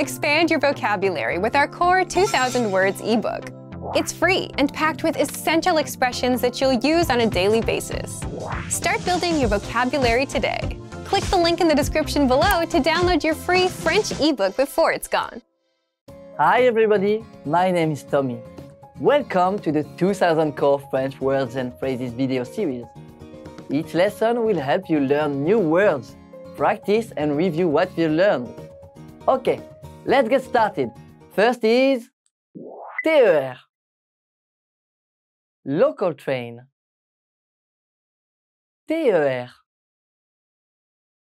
Expand your vocabulary with our core 2000 words ebook. It's free and packed with essential expressions that you'll use on a daily basis. Start building your vocabulary today. Click the link in the description below to download your free French ebook before it's gone. Hi everybody, my name is Tommy. Welcome to the 2000 Core French Words and Phrases video series. Each lesson will help you learn new words, practice and review what you learned. Okay, let's get started. First is TER. Local train. TER.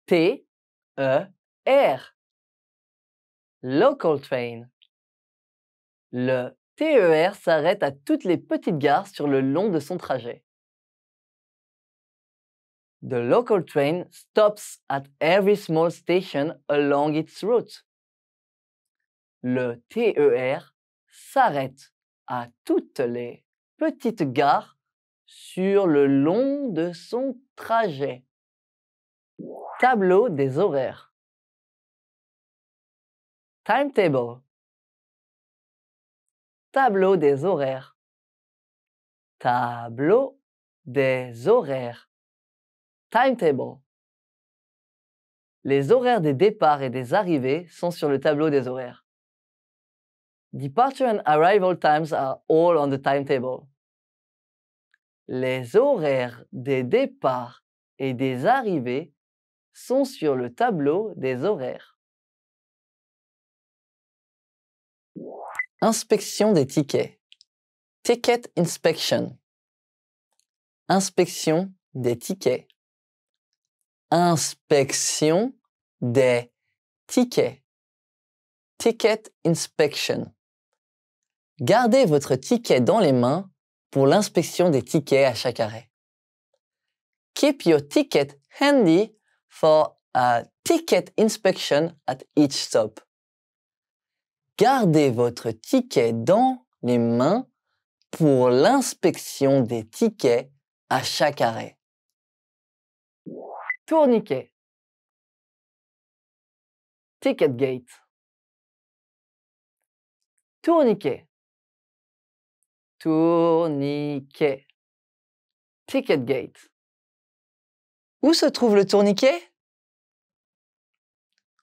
T-E-R. Local train. Le TER s'arrête à toutes les petites gares sur le long de son trajet. The local train stops at every small station along its route. Le TER s'arrête à toutes les petites gares sur le long de son trajet. Tableau des horaires. Timetable. Tableau des horaires. Tableau des horaires. Timetable. Les horaires des départs et des arrivées sont sur le tableau des horaires. Departure and arrival times are all on the timetable. Les horaires des départs et des arrivées sont sur le tableau des horaires. Inspection des tickets. Ticket inspection. Inspection des tickets. Inspection des tickets. Ticket inspection. Gardez votre ticket dans les mains pour l'inspection des tickets à chaque arrêt. Keep your ticket handy for a ticket inspection at each stop. Gardez votre ticket dans les mains pour l'inspection des tickets à chaque arrêt. Tourniquet. Ticket gate. Tourniquet. Tourniquet. Ticket gate. Où se trouve le tourniquet?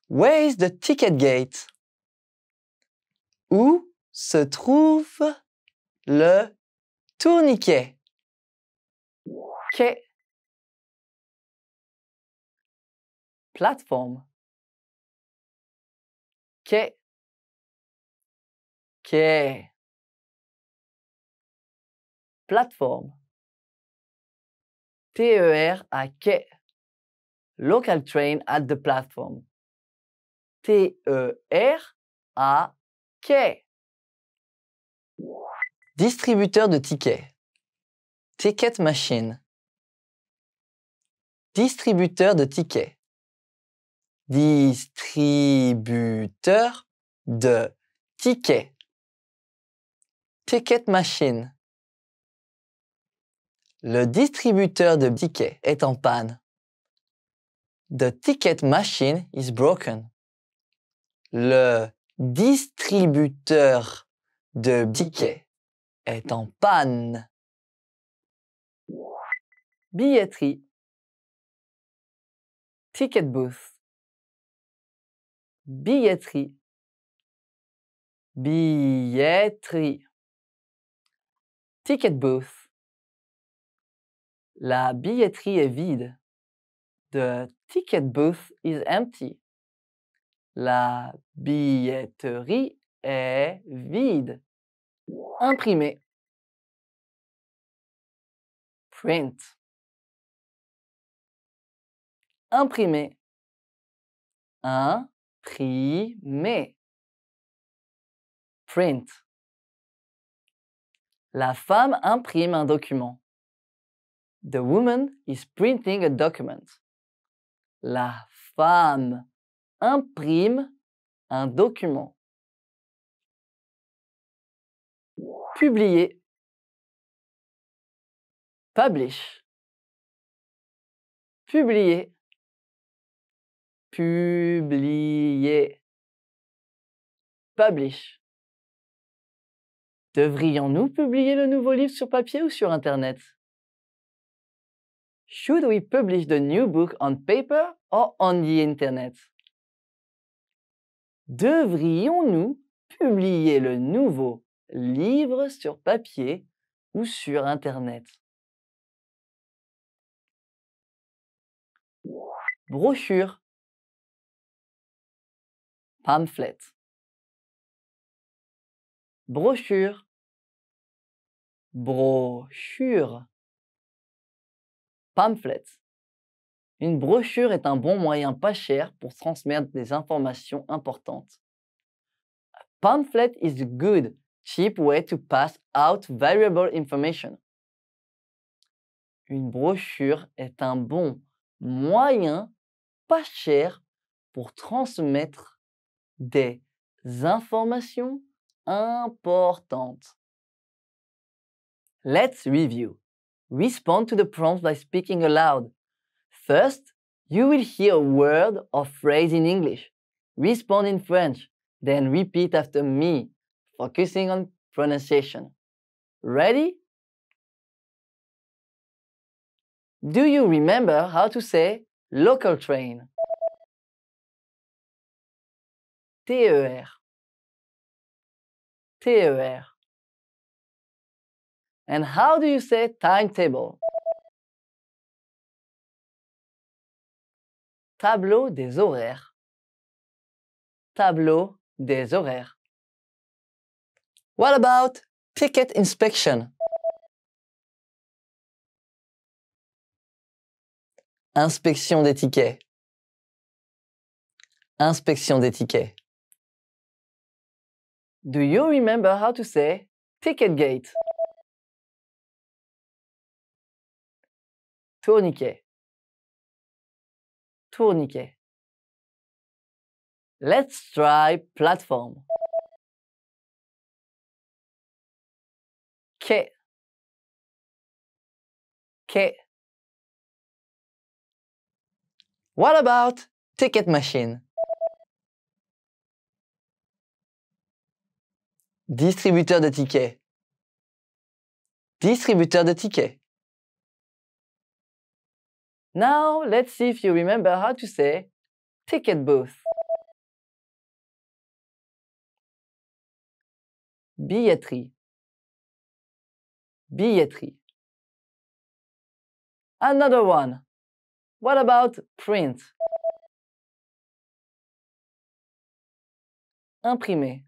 Where is the ticket gate? Où se trouve le tourniquet? Quai. Plateforme. Quai. Quai. Plateforme. TER à quai. Local train at the platform. TER à quai. Distributeur de tickets. Ticket machine. Distributeur de tickets. Distributeur de tickets. Ticket machine. Le distributeur de tickets est en panne. The ticket machine is broken. Le distributeur de tickets est en panne. Billetterie. Ticket booth. Billetterie. Billetterie. Ticket booth. La billetterie est vide. The ticket booth is empty. La billetterie est vide. Imprimer. Print. Imprimer. Imprimer. Print. La femme imprime un document. The woman is printing a document. La femme imprime un document. Publier. Publish. Publier. Publier. publish. Devrions-nous publier le nouveau livre sur papier ou sur Internet? Should we publish the new book on paper or on the Internet? Devrions-nous publier le nouveau livre sur papier ou sur Internet? Brochure. Pamphlet. Brochure. Brochure. Pamphlet. Une brochure est un bon moyen pas cher pour transmettre des informations importantes. Pamphlet is a good, cheap way to pass out valuable information. Une brochure est un bon moyen pas cher pour transmettre des informations importantes. Let's review. Respond to the prompts by speaking aloud. First, you will hear a word or phrase in English. Respond in French, then repeat after me, focusing on pronunciation. Ready? Do you remember how to say local train? TER. TER. And how do you say timetable? Tableau des horaires. Tableau des horaires. What about ticket inspection? Inspection des tickets. Inspection des tickets. Do you remember how to say ticket gate? Tourniquet. Tourniquet. Let's try platform. Quai. Quai. What about ticket machine? Distributeur de tickets. Distributeur de tickets. Now, let's see if you remember how to say ticket booth. Billetterie. Billetterie. Another one. What about print? Imprimer.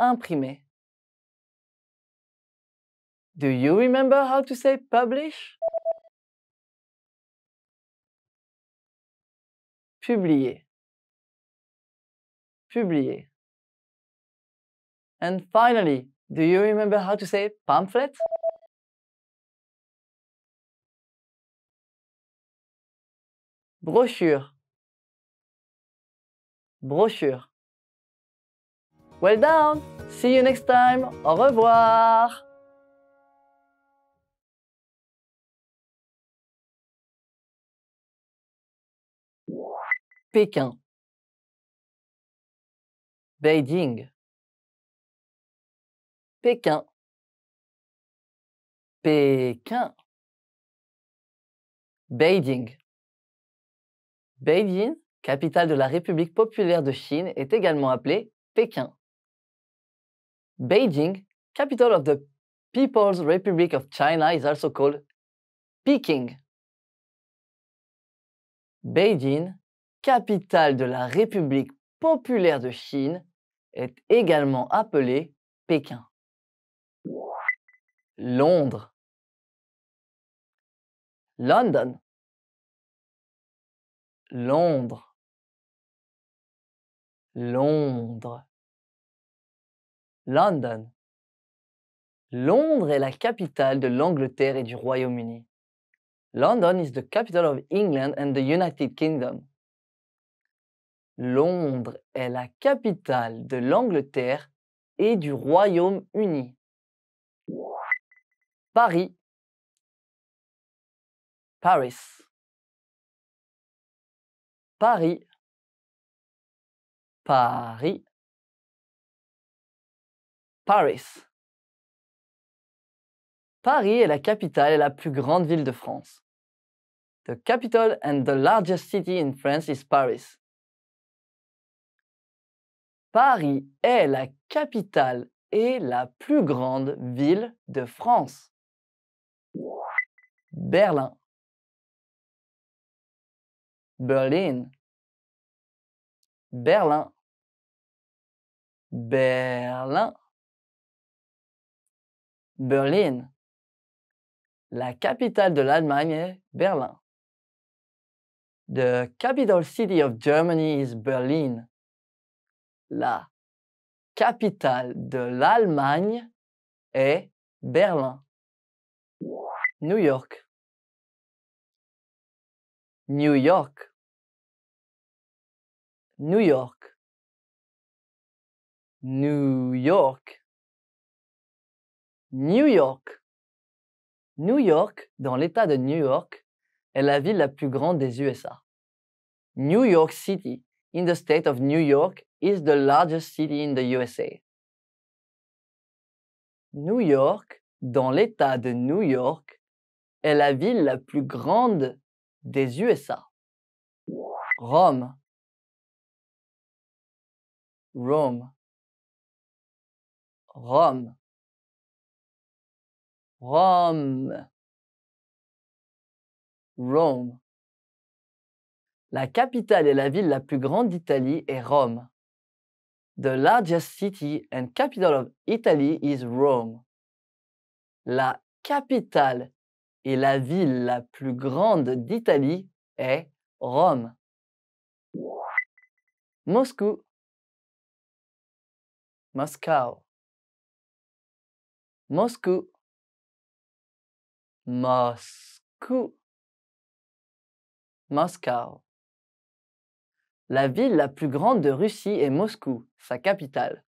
Imprimer. Do you remember how to say publish? Publier. Publier. And finally, do you remember how to say pamphlet? Brochure. Brochure. Well done! See you next time. Au revoir! Pékin. Beijing. Pékin. Pékin. Beijing. Beijing, capitale de la République populaire de Chine, est également appelée Pékin. Beijing, capital of the People's Republic of China, is also called Peking. Beijing, capitale de la République populaire de Chine, est également appelée Pékin. Londres. London. Londres. Londres. London. Londres est la capitale de l'Angleterre et du Royaume-Uni. London is the capital of England and the United Kingdom. Londres est la capitale de l'Angleterre et du Royaume-Uni. Paris. Paris. Paris. Paris. Paris. Paris est la capitale et la plus grande ville de France. The capital and the largest city in France is Paris. Paris est la capitale et la plus grande ville de France. Berlin. Berlin. Berlin. Berlin. Berlin. La capitale de l'Allemagne est Berlin. The capital city of Germany is Berlin. La capitale de l'Allemagne est Berlin. New York. New York. New York. New York. New York. New York, dans l'État de New York, est la ville la plus grande des USA. New York City, in the state of New York, is the largest city in the USA. New York, dans l'État de New York, est la ville la plus grande des USA. Rome. Rome. Rome. Rome. Rome. La capitale et la ville la plus grande d'Italie est Rome. The largest city and capital of Italy is Rome. La capitale et la ville la plus grande d'Italie est Rome. Moscou. Moscow. Moscou. Moscou. Moscow. La ville la plus grande de Russie est Moscou, sa capitale.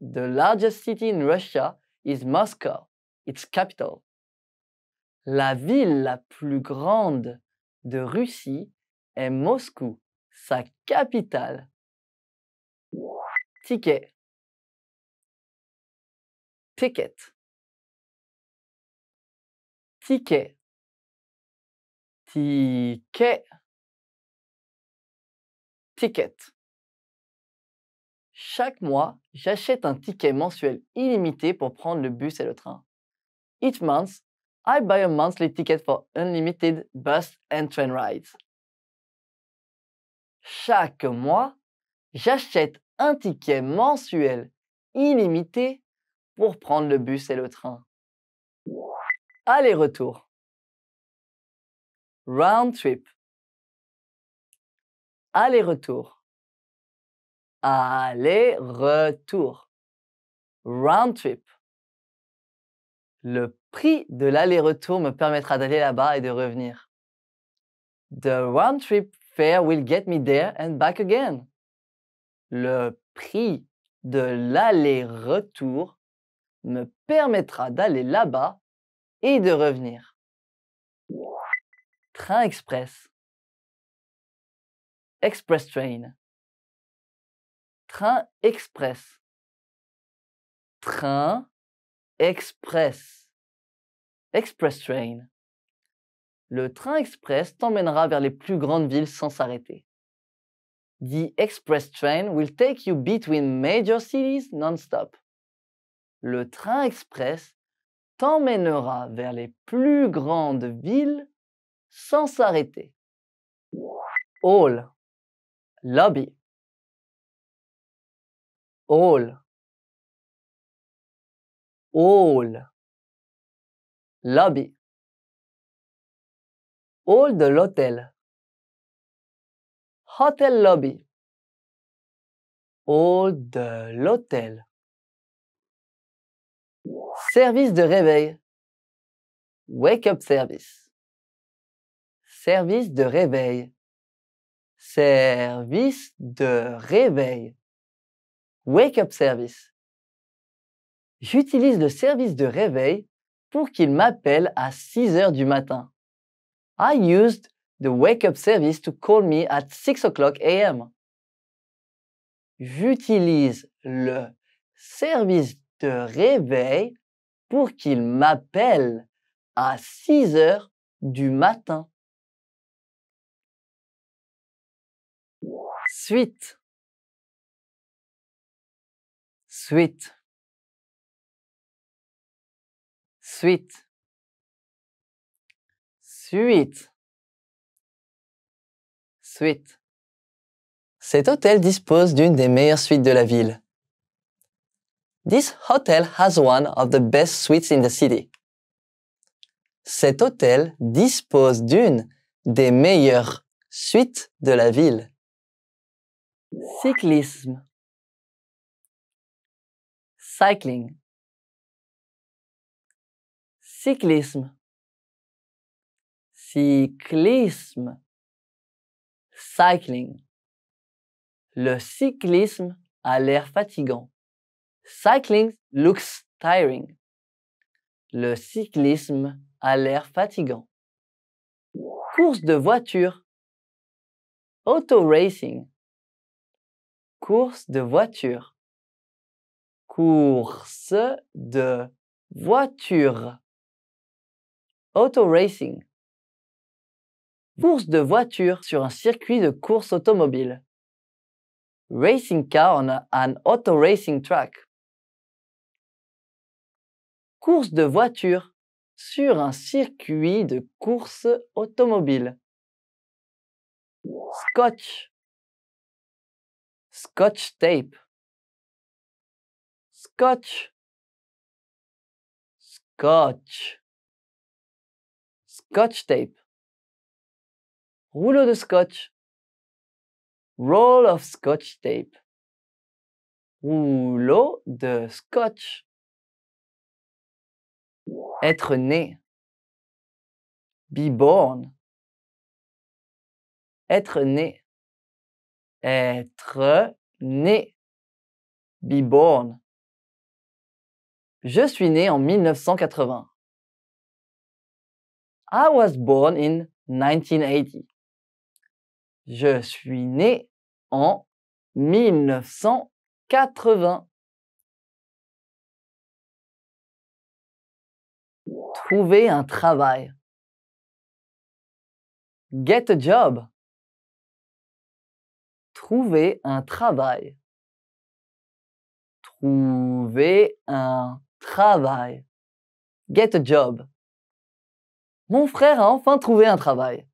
The largest city in Russia is Moscow, its capital. La ville la plus grande de Russie est Moscou, sa capitale. Ticket. Ticket. Ticket. Ticket. Ticket. Chaque mois, j'achète un ticket mensuel illimité pour prendre le bus et le train. Each month, I buy a monthly ticket for unlimited bus and train rides. Chaque mois, j'achète un ticket mensuel illimité pour prendre le bus et le train. Aller-retour. Round trip. Aller-retour. Aller-retour. Round trip. Le prix de l'aller-retour me permettra d'aller là-bas et de revenir. The round trip fare will get me there and back again. Le prix de l'aller-retour me permettra d'aller là-bas et de revenir. Train express. Express train. Train express. Train express. Express train. Le train express t'emmènera vers les plus grandes villes sans s'arrêter. The express train will take you between major cities non-stop. Le train express t'emmènera vers les plus grandes villes sans s'arrêter. Hall. Lobby. Hall. Hall. Lobby. Hall de l'hôtel. Hotel lobby. Hall de l'hôtel. Service de réveil. Wake up service. Service de réveil. Service de réveil. Wake up service. J'utilise le service de réveil pour qu'il m'appelle à 6 heures du matin. I used the wake up service to call me at 6 o'clock a.m. j'utilise le service de réveil pour qu'il m'appelle à 6 heures du matin. Suite. Suite. Suite. Suite. Suite. Cet hôtel dispose d'une des meilleures suites de la ville. This hotel has one of the best suites in the city. Cet hôtel dispose d'une des meilleures suites de la ville. Cyclisme. Cycling. Cyclisme. Cyclisme. Cycling. Le cyclisme a l'air fatigant. Cycling looks tiring. Le cyclisme a l'air fatigant. Course de voiture. Auto racing. Course de voiture. Course de voiture. Auto racing. Course de voiture sur un circuit de course automobile. Racing car on an auto racing track. Course de voiture sur un circuit de course automobile. Scotch. Scotch tape. Scotch. Scotch. Scotch tape. Rouleau de scotch. Roll of scotch tape. Rouleau de scotch. Être né. Be born. Être né. Être né. Be born. Je suis né en 1980. I was born in 1980. Je suis né en 1980. Trouver un travail. Get a job. Trouver un travail. Trouver un travail. Get a job. Mon frère a enfin trouvé un travail.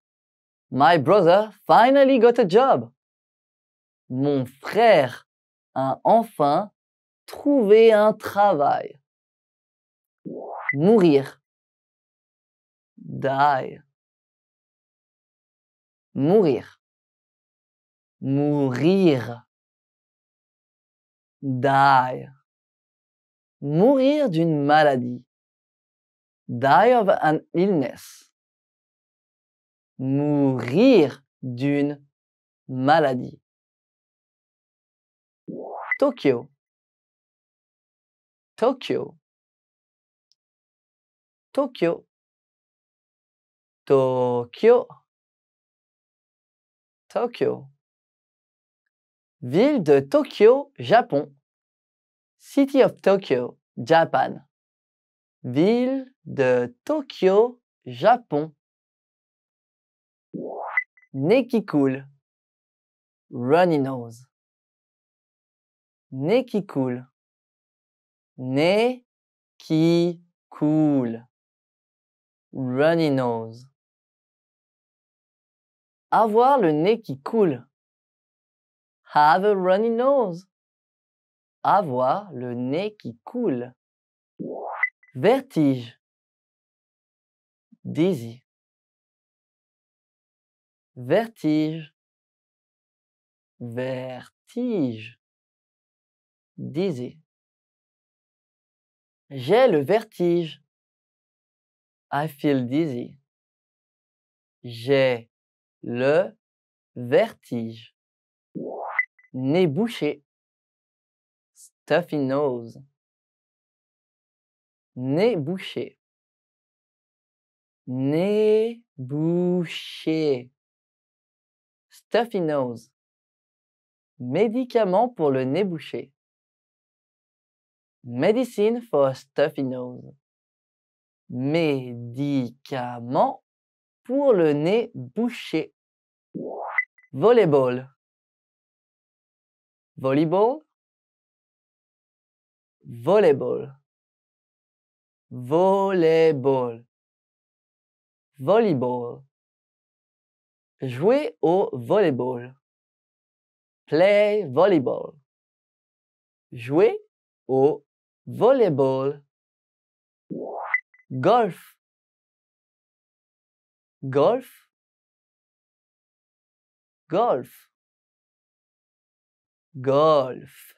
My brother finally got a job. Mon frère a enfin trouvé un travail. Mourir. Die. Mourir. Mourir. Die. Mourir d'une maladie. Die of an illness. Mourir d'une maladie. Tokyo. Tokyo. Tokyo. Tokyo. Tokyo. Ville de Tokyo, Japon. City of Tokyo, Japan. Ville de Tokyo, Japon. Nez qui coule. Runny nose. Nez qui coule. Nez qui coule. Runny nose. Avoir le nez qui coule. Have a runny nose. Avoir le nez qui coule. Vertige. Dizzy. Vertige. Vertige. Dizzy. J'ai le vertige. I feel dizzy. J'ai le vertige. Nez bouché. Stuffy nose. Nez bouché. Nez bouché. Stuffy nose. Médicament pour le nez bouché. Medicine for stuffy nose. Médicament pour le nez bouché. Volleyball. Volleyball. Volleyball. Volleyball. Volleyball. Jouer au volleyball. Play volleyball. Jouer au volleyball. Golf. Golf. Golf. Golf.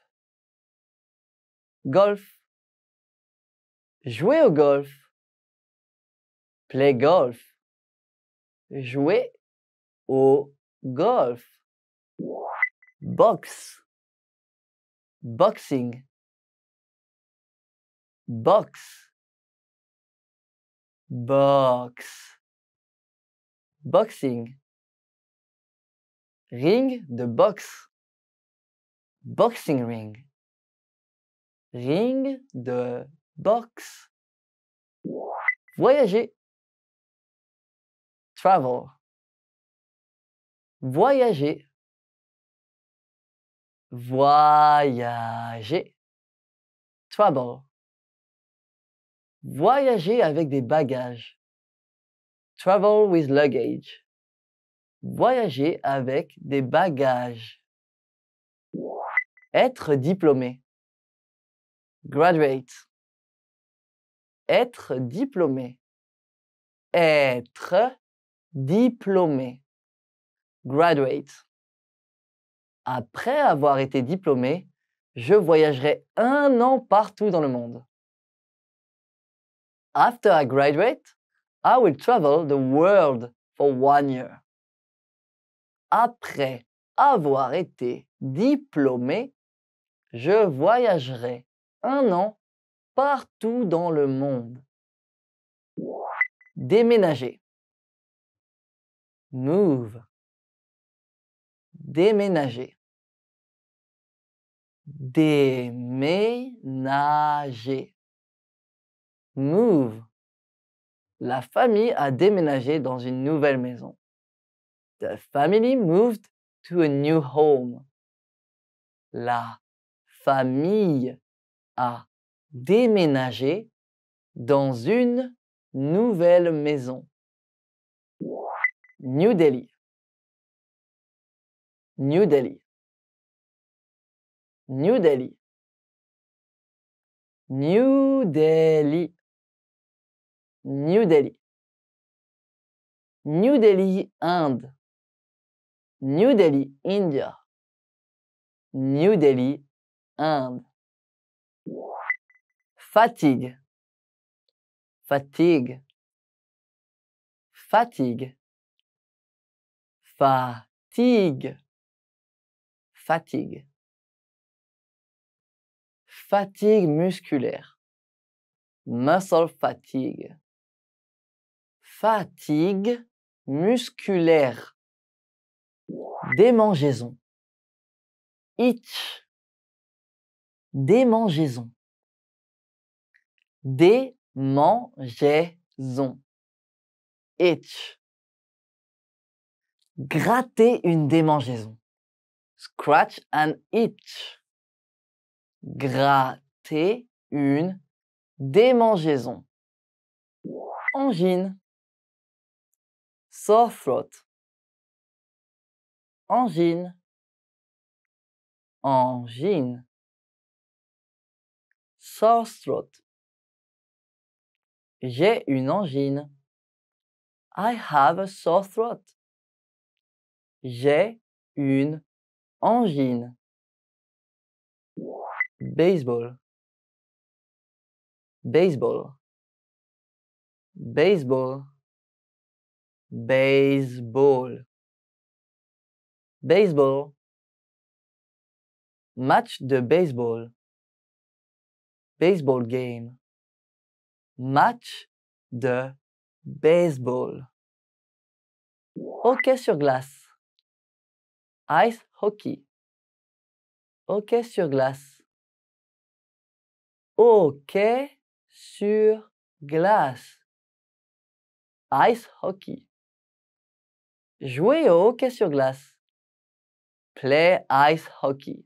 Golf. Jouer au golf. Play golf. Jouer au golf. Box. Boxing. Box. Box. Boxing. Ring de boxe. Boxing ring. Ring de boxe. Voyager. Travel. Voyager. Voyager. Travel. Voyager avec des bagages. Travel with luggage. Voyager avec des bagages. Être diplômé. Graduate. Être diplômé. Être diplômé. Graduate. Après avoir été diplômé, je voyagerai un an partout dans le monde. After I graduate, I will travel the world for one year. Après avoir été diplômé, je voyagerai un an partout dans le monde. Déménager. Move. Déménager. Déménager. Move. La famille a déménagé dans une nouvelle maison. The family moved to a new home. La famille a déménagé dans une nouvelle maison. New Delhi. New Delhi. New Delhi. New Delhi. New Delhi. New Delhi, Inde. New Delhi, India. New Delhi, Fatigue. Fatigue. Fatigue. Fatigue. Fatigue. Fatigue musculaire. Muscle fatigue. Fatigue musculaire. Démangeaison. Itch. Démangeaison. Démangeaison. Itch. Gratter une démangeaison. Scratch an itch. Gratter une démangeaison. Angine. Sore throat. Angine. Angine. Sore throat. J'ai une angine. I have a sore throat. J'ai une angine. Baseball. Baseball. Baseball. Baseball. Baseball. Match de baseball. Baseball game. Match de baseball. Hockey sur glace. Ice hockey. Hockey sur glace. Hockey sur glace. Ice hockey. Jouer au hockey sur glace. Play ice hockey.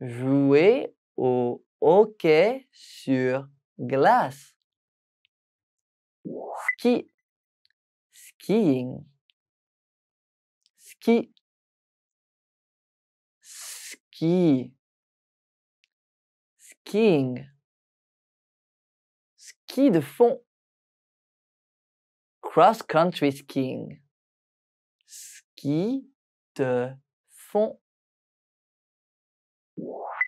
Jouer au hockey sur glace. Ski. Skiing. Ski. Ski. Skiing. Ski de fond. Cross-country skiing. Ski de fond.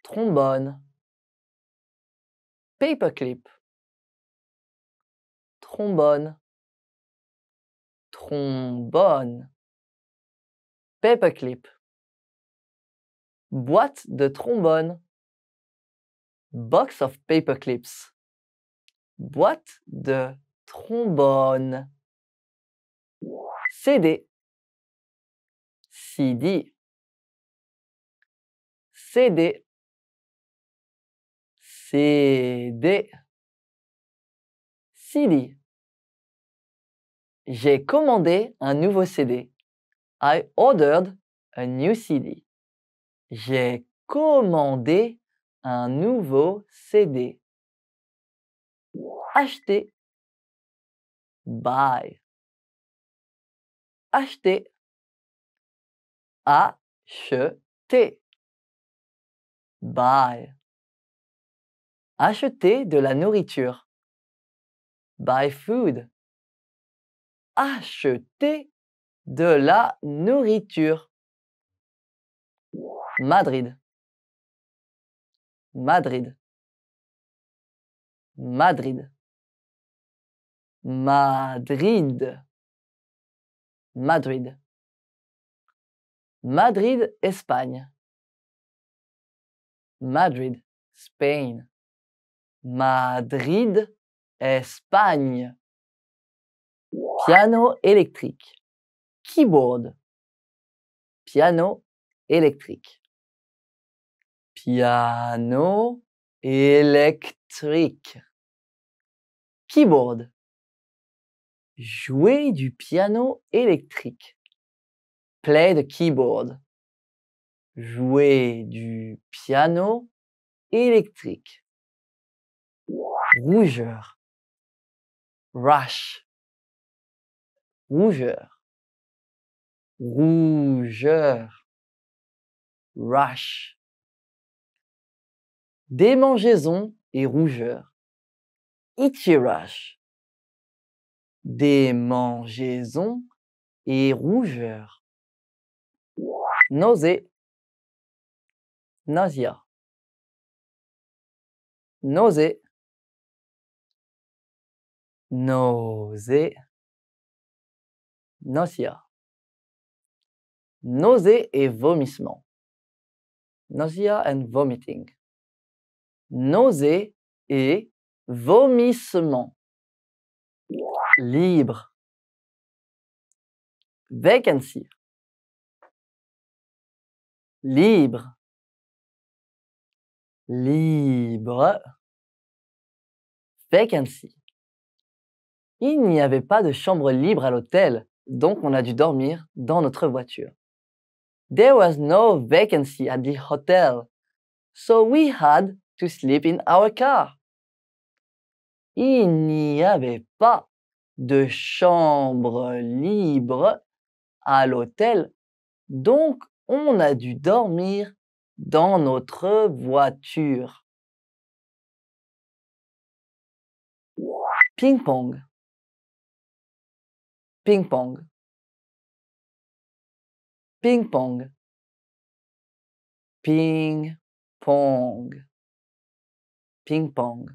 Trombone. Paperclip. Trombone. Trombone. Paperclip. Boîte de trombone. Box of paperclips. Boîte de trombone. CD. CD. CD. CD. CD. J'ai commandé un nouveau CD. I ordered a new CD. J'ai commandé un nouveau CD. Acheter. Buy. Acheter. Acheter. Buy. Acheter de la nourriture. Buy food. Acheter de la nourriture. Madrid. Madrid. Madrid. Madrid. Madrid. Madrid, Espagne. Madrid, Spain. Madrid, Espagne. Piano électrique. Keyboard. Piano électrique. Piano électrique. Keyboard. Jouer du piano électrique. Play the keyboard. Jouer du piano électrique. Rougeur. Rush. Rougeur. Rougeur. Rush. Démangeaison et rougeur. Itchy. Démangeaison et rougeur. Nausée. Nausea. Nausée. Nausée. Nausea. Nausée et vomissement. Nausea and vomiting. Nausée et vomissement. Libre. Vacancy. Libre. Libre. Vacancy. Il n'y avait pas de chambre libre à l'hôtel, donc on a dû dormir dans notre voiture. There was no vacancy at the hotel, so we had to sleep in our car. Il n'y avait pas de chambre libre à l'hôtel, donc on a dû dormir dans notre voiture. Ping-pong. Ping-pong. Ping-pong. Ping-pong. Ping-pong.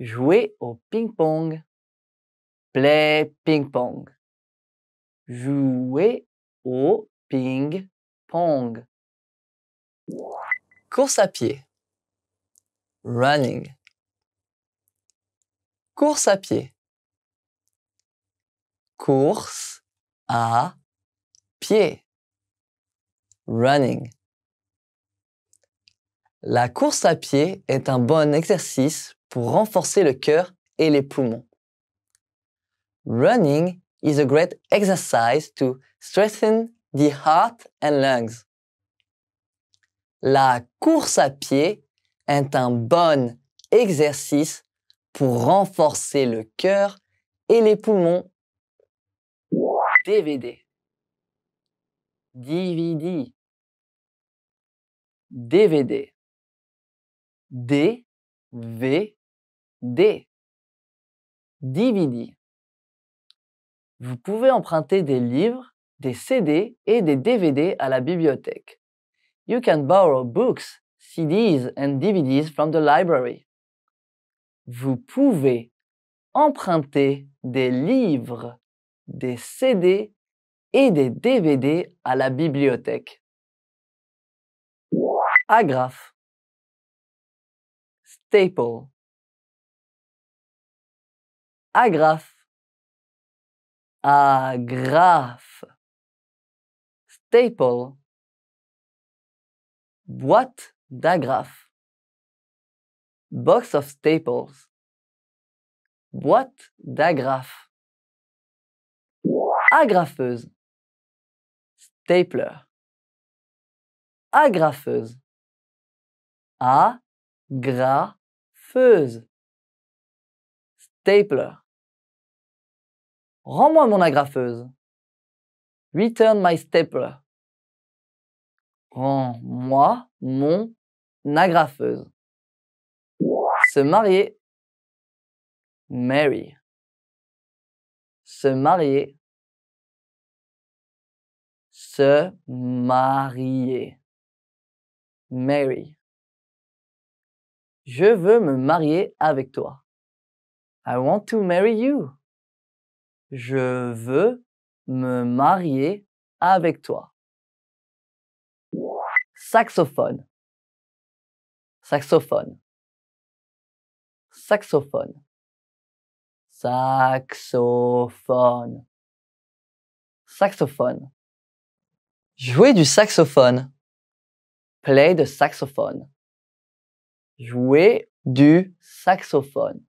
Jouer au ping-pong. Play ping-pong. Jouer au ping-pong. Course à pied. Running. Course à pied. Course à pied. Running. La course à pied est un bon exercice pour renforcer le cœur et les poumons. Running is a great exercise to strengthen the heart and lungs. La course à pied est un bon exercice pour renforcer le cœur et les poumons. DVD. DVD. DVD. D, V, D. DVD. Vous pouvez emprunter des livres, des CD et des DVD à la bibliothèque. You can borrow books, CDs and DVDs from the library. Vous pouvez emprunter des livres, des CD et des DVD à la bibliothèque. Agrafe. Staple. Agrafe. Agrafe. Staple. Boîte d'agrafes. Box of staples. Boîte d'agrafes. Agrafeuse. Stapler. Agrafeuse. Agrafeuse. Stapler. Rends-moi mon agrafeuse. Return my stapler. Rends-moi mon agrafeuse. Se marier. Marry. Se marier. Marier. Marry. Je veux me marier avec toi. I want to marry you. Je veux me marier avec toi. Saxophone. Saxophone. Saxophone. Saxophone. Saxophone. Jouer du saxophone. Play the saxophone. Jouer du saxophone.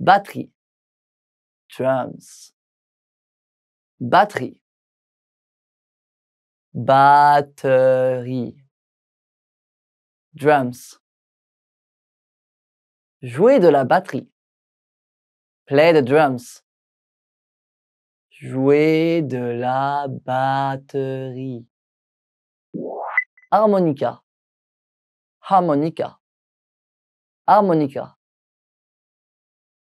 Batterie. Drums. Batterie. Batterie. Drums. Jouer de la batterie. Play the drums. Jouer de la batterie. Harmonica. Harmonica. Harmonica.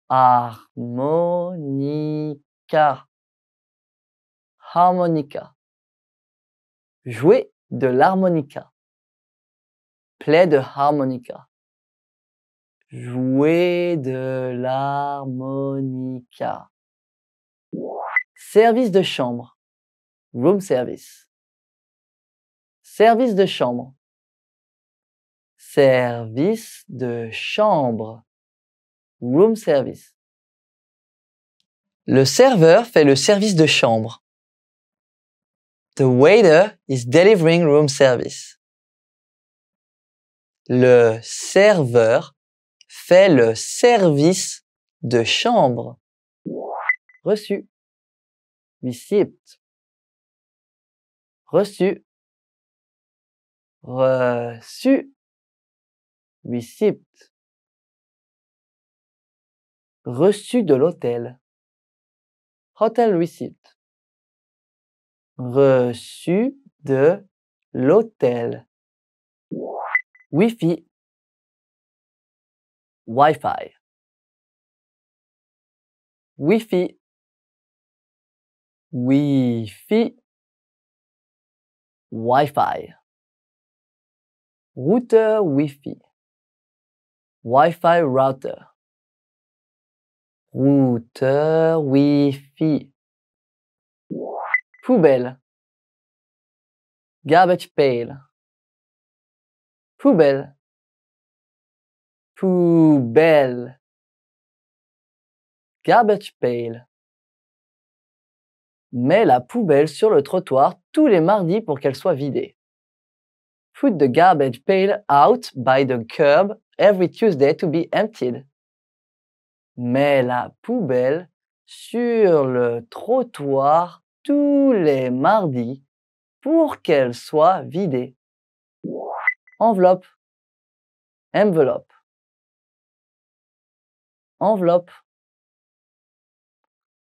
Harmonica. Harmonica. Jouer de l'harmonica. Play the harmonica. Jouer de l'harmonica. Service de chambre. Room service. Service de chambre. Service de chambre. Room service. Le serveur fait le service de chambre. The waiter is delivering room service. Le serveur fait le service de chambre. Reçu. Receipt. Reçu. Reçu. Reçu de l'hôtel. Hotel receipt. Reçu de l'hôtel. Wi-Fi. Wi-Fi. Wi-Fi. Wi-Fi. Wi-Fi. Routeur Wi-Fi. Wi-Fi router. Routeur Wi-Fi. Poubelle. Garbage pail. Poubelle. Poubelle. Garbage pail. Mets la poubelle sur le trottoir tous les mardis pour qu'elle soit vidée. Put the garbage pail out by the curb every Tuesday to be emptied. Mets la poubelle sur le trottoir tous les mardis pour qu'elle soit vidée. Enveloppe. Enveloppe. Enveloppe.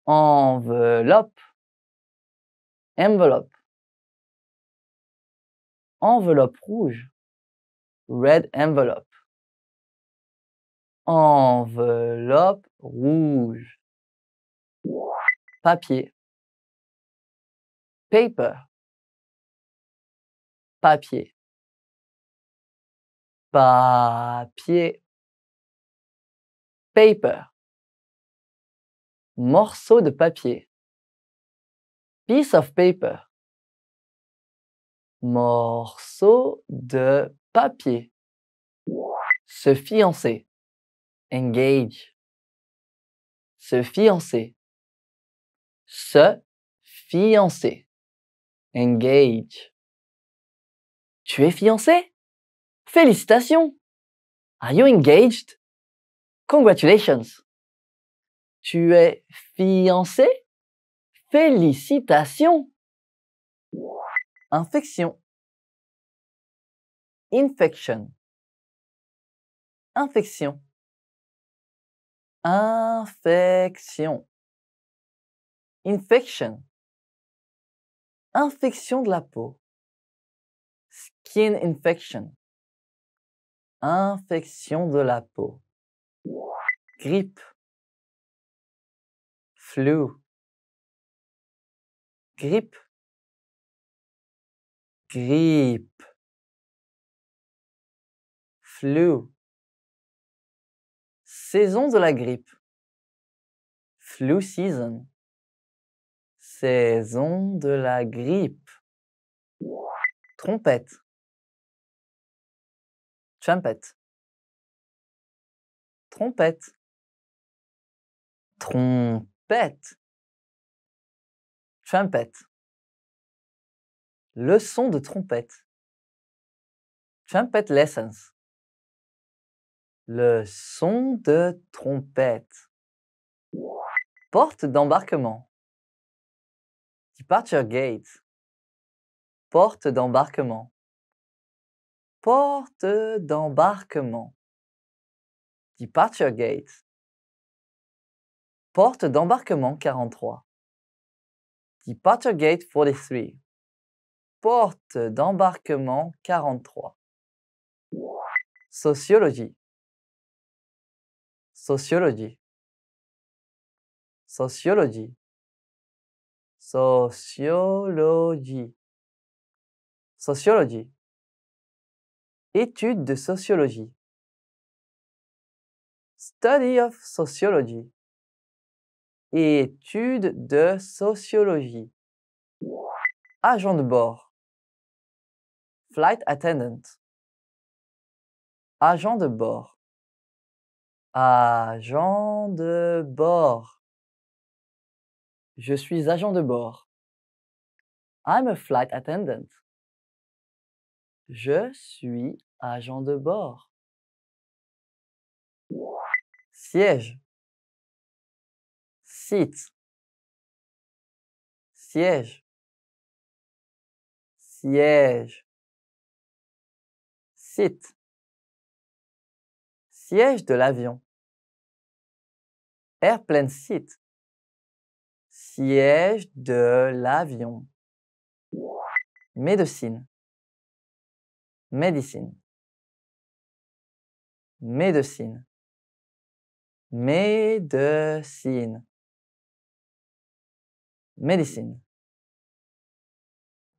Enveloppe. Enveloppe. Enveloppe rouge. Red envelope. Enveloppe rouge. Papier. Paper. Papier. Papier. Paper. Morceau de papier. Piece of paper. Morceau de papier. Se fiancer. Engage. Se fiancer. Se fiancer. Engage. Tu es fiancé? Félicitations! Are you engaged? Congratulations! Tu es fiancé? Félicitations! Infection. Infection. Infection. Infection. Infection. Infection de la peau. Skin infection. Infection de la peau. Grippe. Flu. Grippe. Grippe. Flu. Saison de la grippe. Flu season. Saison de la grippe. Trompette. Trumpet. Trompette. Trompette. Trumpet. Leçon de trompette. Trumpet lessons. Leçon de trompette. Porte d'embarquement. Departure gate. Porte d'embarquement. Porte d'embarquement. Departure gate. Porte d'embarquement 43. Departure gate 43. Porte d'embarquement 43. Sociologie. Sociologie. Sociologie. Sociologie. Sociologie. Étude de sociologie. Study of sociology. Étude de sociologie. Agent de bord. Flight attendant. Agent de bord. Agent de bord. Je suis agent de bord. I'm a flight attendant. Je suis agent de bord. Siège. Seat. Siège. Siège. Siège de l'avion. Airplane seat. Siège de l'avion. Médecine. Médecine. Médecine. Médecine. Médecine.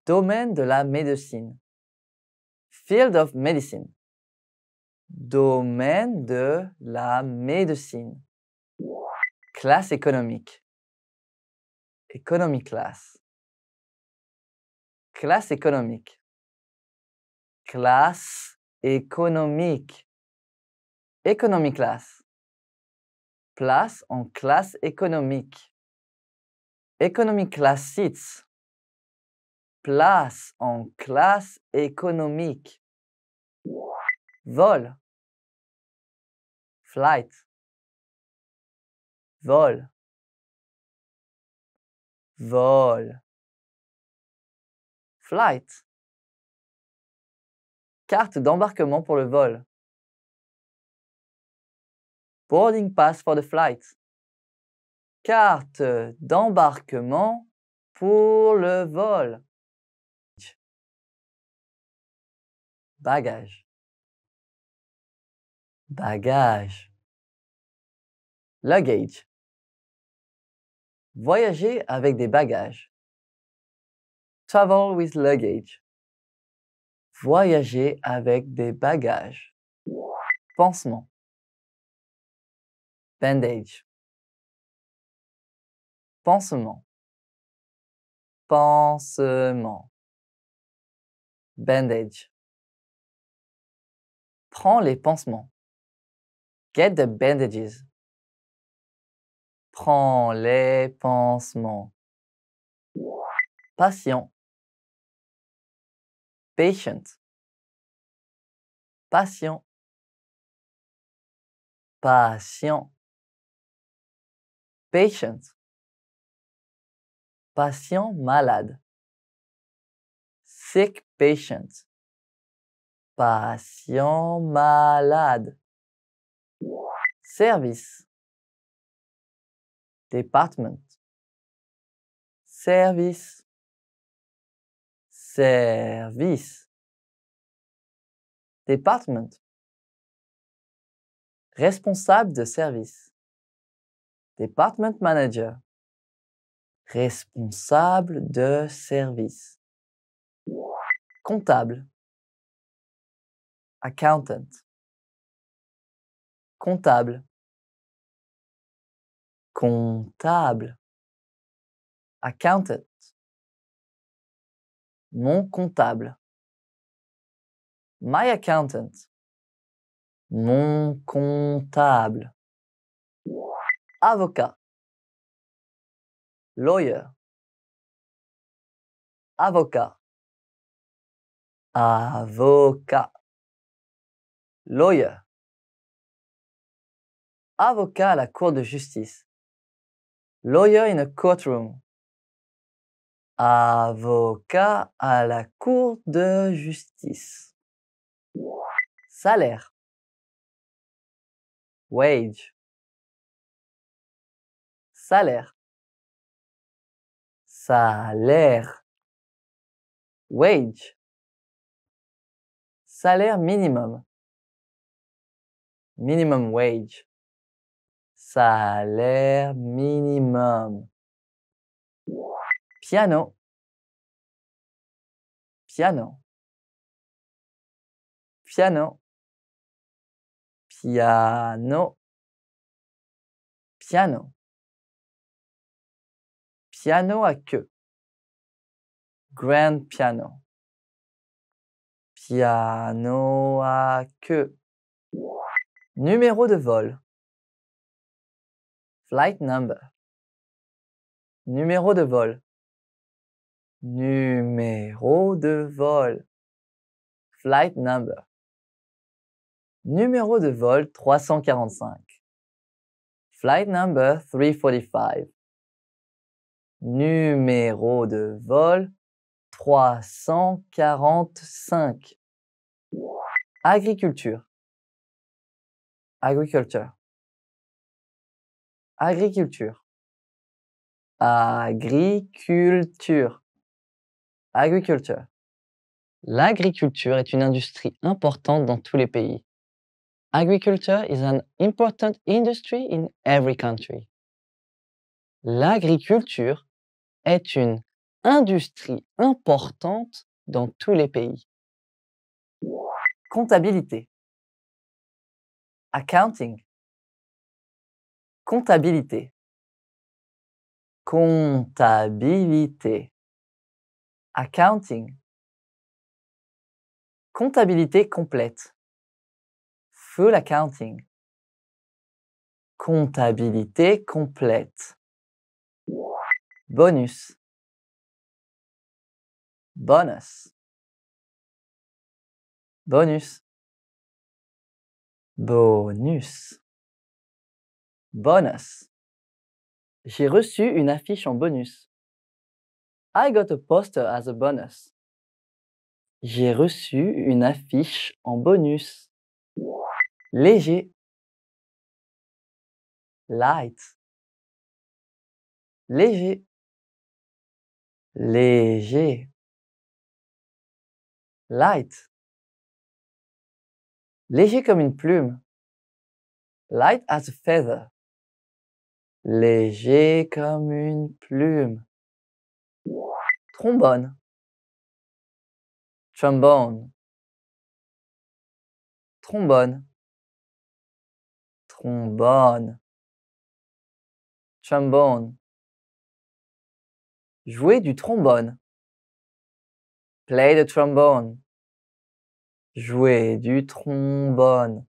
Domaine de la médecine. Field of medicine. Domaine de la médecine. Classe économique. Economy class. Classe économique. Classe économique. Economy class. Place en classe économique. Economy class seats. place en classe économique. Vol. Flight. Vol. Vol. Flight. Carte d'embarquement pour le vol. Boarding pass for the flight. Carte d'embarquement pour le vol. Bagage. Bagage. Luggage. Voyager avec des bagages. Travel with luggage. Voyager avec des bagages. Pansement. Bandage. Pansement. Pansement. Bandage. Prends les pansements. Get the bandages. Prends les pansements. Patient. Patient. Patient. Patient. Patient. Patient malade. Sick patient. Patient malade. Service. Department. Service. Service. Department. Responsable de service. Department manager. Responsable de service. Comptable. Accountant. Comptable. Comptable. Accountant. Mon comptable. My accountant. Mon comptable. Avocat. Lawyer. Avocat. Avocat. Lawyer. Avocat à la cour de justice. Lawyer in a courtroom. Avocat à la cour de justice. Salaire. Wage. Salaire. Salaire. Wage. Salaire minimum. Minimum wage. Salaire minimum. Piano. Piano. Piano. Piano. Piano. Piano à queue. Grand piano. Piano à queue. Numéro de vol. Flight number. Numéro de vol. Numéro de vol. Flight number. Numéro de vol 345. Flight number 345. Numéro de vol 345. Agriculture. Agriculture. Agriculture. Agriculture. Agriculture. L'agriculture est une industrie importante dans tous les pays. Agriculture is an important industry in every country. L'agriculture est une industrie importante dans tous les pays. Comptabilité. Accounting. Comptabilité. Comptabilité. Accounting. Comptabilité complète. Full accounting. Comptabilité complète. Bonus. bonus, bonus, bonus, bonus. J'ai reçu une affiche en bonus. I got a poster as a bonus. J'ai reçu une affiche en bonus. Léger. Light. Léger. Léger. Light. Léger comme une plume. Light as a feather. Léger comme une plume. Trombone. Trombone. Trombone. Trombone. Trombone. Jouer du trombone. Play the trombone. Jouer du trombone.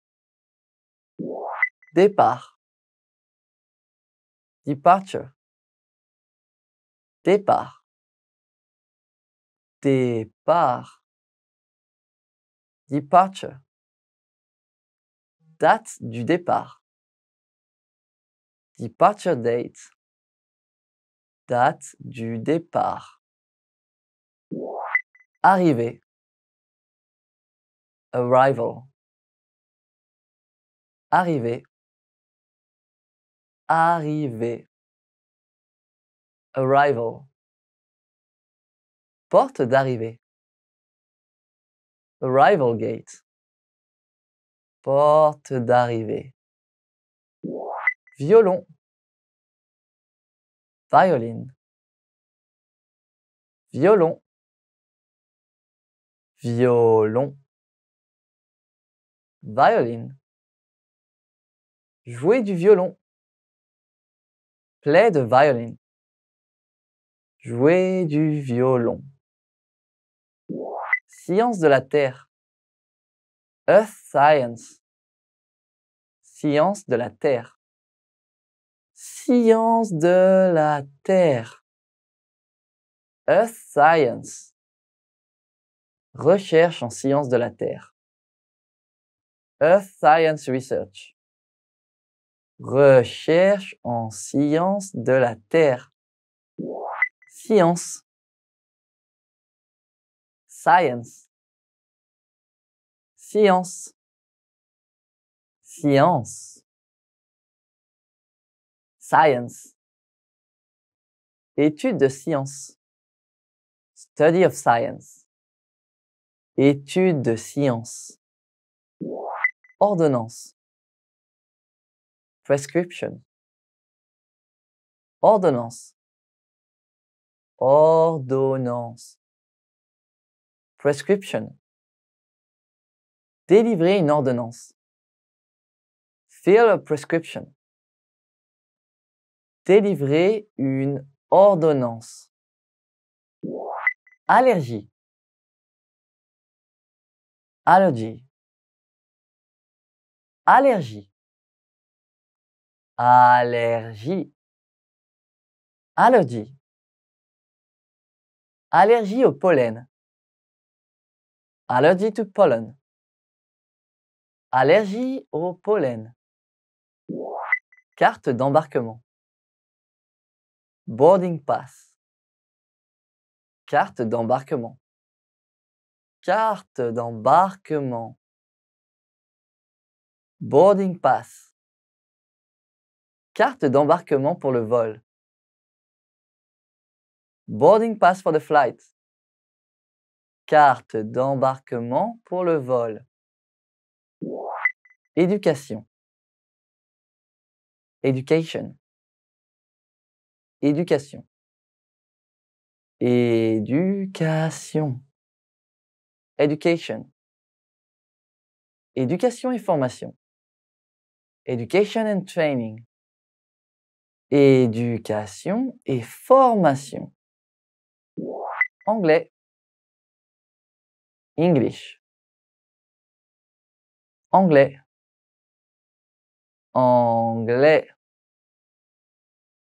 Départ. Departure. Départ. Départ. Departure. Date du départ. Departure date. Date du départ. Arriver. Arrival. Arriver. Arriver. Arrival. Porte d'arrivée. Arrival gate. Porte d'arrivée. Violon. Violin. Violon. Violon. Violin. Jouer du violon. Play the violin. Jouer du violon. Science de la Terre. Earth Science. Science de la Terre. Science de la Terre. Earth Science. Recherche en sciences de la Terre. Earth Science Research. Recherche en sciences de la Terre. Science. Science. Science. Science. Science. Étude de science. Study of science. Étude de science. Ordonnance. Prescription. Ordonnance. Ordonnance. Prescription. Délivrer une ordonnance. Fill a prescription. Délivrer une ordonnance. Allergie. Allergie. Allergie. Allergie. Allergie. Allergie au pollen. Allergy to pollen. Allergie au pollen. Carte d'embarquement. Boarding pass. Carte d'embarquement. Carte d'embarquement. Boarding pass. Carte d'embarquement pour le vol. Boarding pass for the flight. Carte d'embarquement pour le vol. Éducation. Education. Éducation. Éducation. Education. Éducation et formation. Education and training. Éducation et formation. Anglais. English. Anglais. Anglais.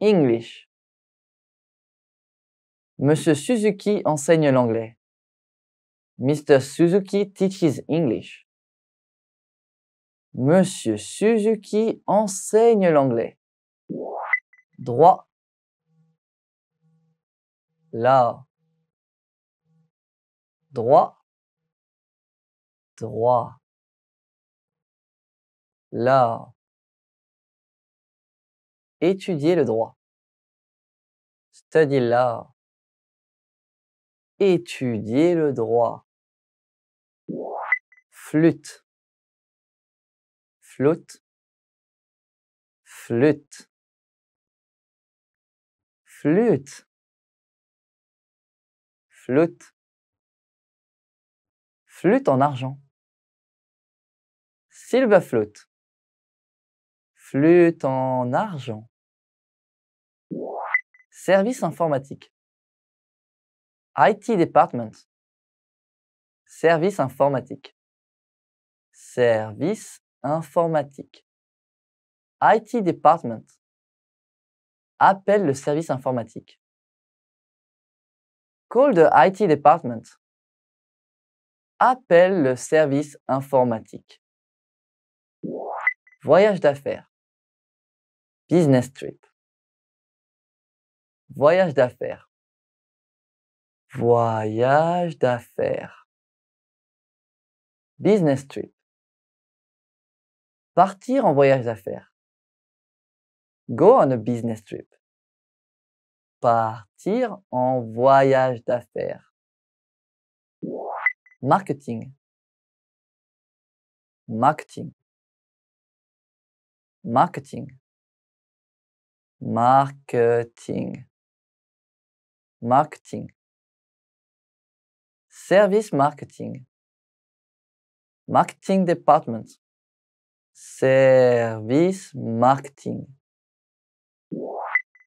English. Monsieur Suzuki enseigne l'anglais. Mr. Suzuki teaches English. Monsieur Suzuki enseigne l'anglais. Droit. Là. Droit. Droit. Là. Étudier le droit. Study law. Étudier le droit. Flûte. Flûte. Flûte. Flûte. Flûte. Flûte en argent. Silver flûte. Flûte en argent. Service informatique. IT department. Service informatique. Service informatique. IT department. Appelle le service informatique. Call the IT department. Appelle le service informatique. Voyage d'affaires. Business trip. Voyage d'affaires. Voyage d'affaires. Business trip. Partir en voyage d'affaires. Go on a business trip. Partir en voyage d'affaires. Marketing. Marketing. Marketing. Marketing. Marketing. Service marketing. Marketing department. Service marketing.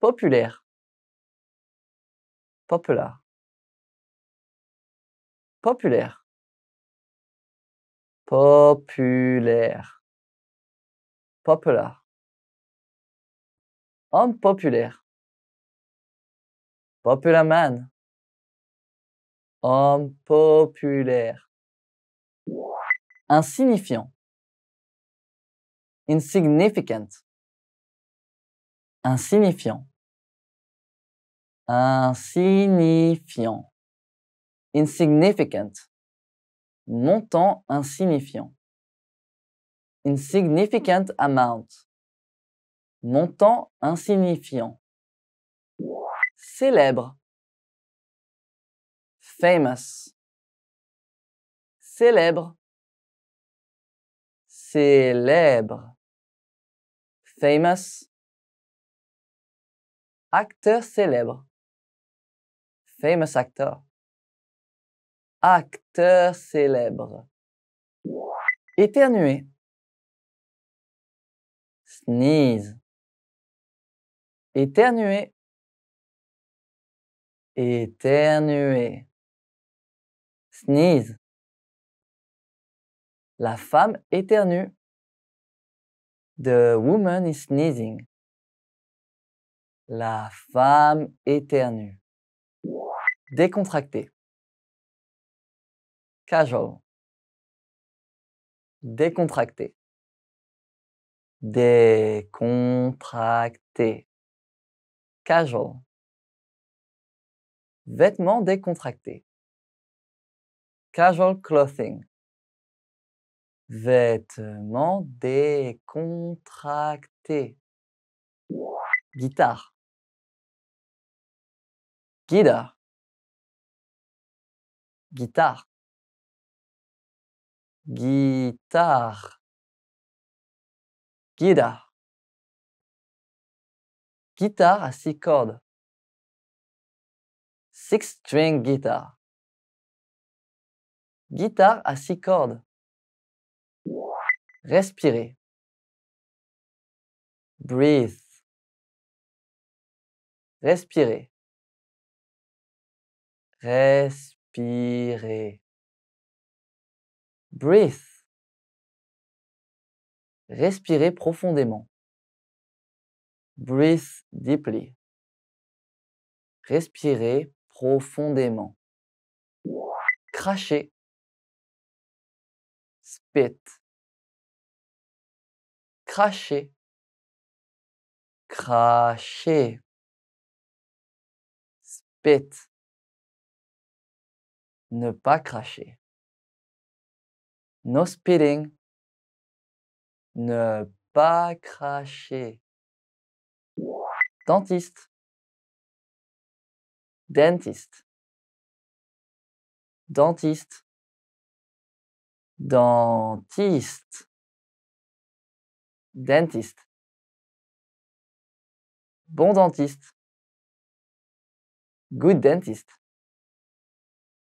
Populaire. Populaire. Populaire. Populaire. Populaire. Homme populaire. Popular man. Homme populaire. Insignifiant. Insignificant. Insignifiant. Insignifiant. Insignificant. Montant insignifiant. Insignificant amount. Montant insignifiant. Célèbre. Famous. Célèbre. Célèbre. Famous. Acteur célèbre. Famous actor. Acteur célèbre. Éternuer. Sneeze. Éternuer. Éternuer. La femme éternue. The woman is sneezing. La femme éternue. Décontracté. Casual. Décontracté. Décontracté. Casual. Vêtements décontractés. Casual clothing. Vêtements décontractés. Guitare. Guitare. Guitare. Guitare. Guitare. Guitare à six cordes. Six string guitar. Guitare à six cordes. Respirer. Breathe. Respirer. Respirer. Breathe. Respirer profondément. Breathe deeply. Respirer profondément. Cracher. Cracher. Cracher. Spit. Ne pas cracher. No spitting. Ne pas cracher. Dentiste. Dentiste. Dentiste. Dentiste. Dentiste. Bon dentiste. Good dentist.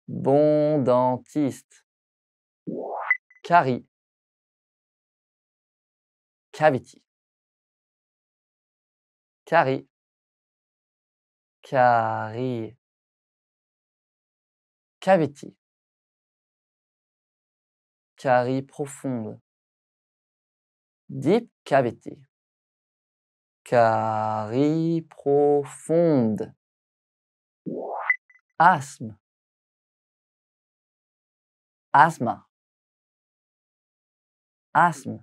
Bon dentiste. Carie. Cavity. Carie. Carie. Cavity. Carie profonde. Deep cavity. Carie profonde. Asthme. Asthma. Asthme.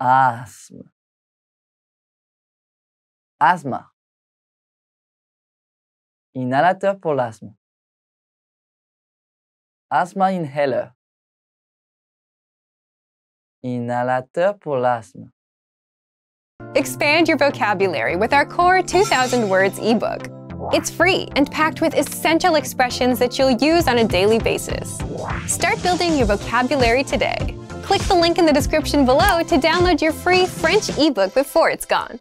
Asthme. Asthma. Inhalateur pour l'asthme. Asthma inhaler. Inhalateur pour l'asthme. Expand your vocabulary with our Core 2000 Words ebook. It's free and packed with essential expressions that you'll use on a daily basis. Start building your vocabulary today. Click the link in the description below to download your free French ebook before it's gone.